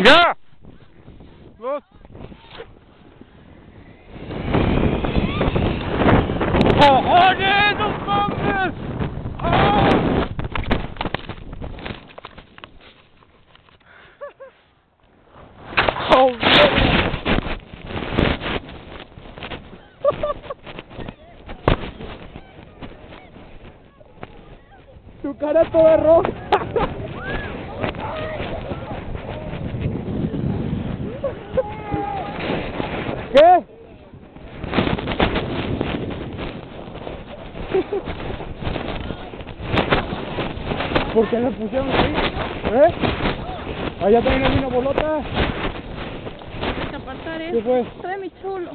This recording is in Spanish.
¡Ya! ¡Cojones! ¡No mames! ¡Ah! ¡Oh, Tu cara toda roja. ¿Qué? ¿Por qué le pusieron ahí? ¿Eh? Allá también hay una bolota. Que apartar ¿Qué fue? Trae mi chulo.